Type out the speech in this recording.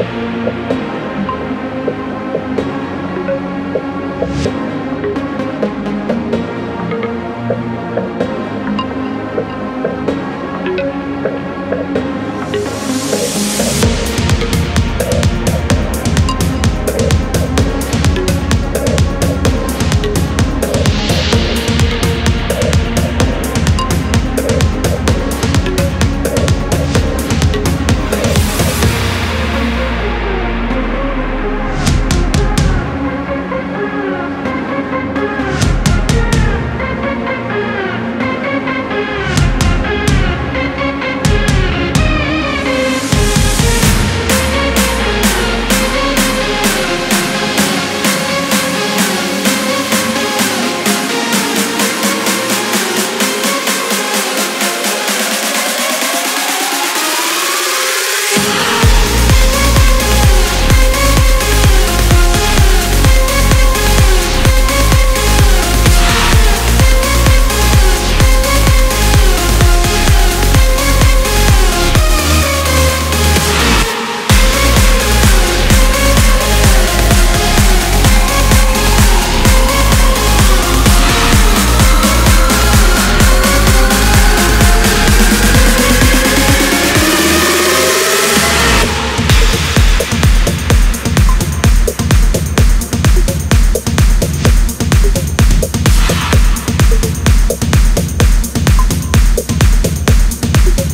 Música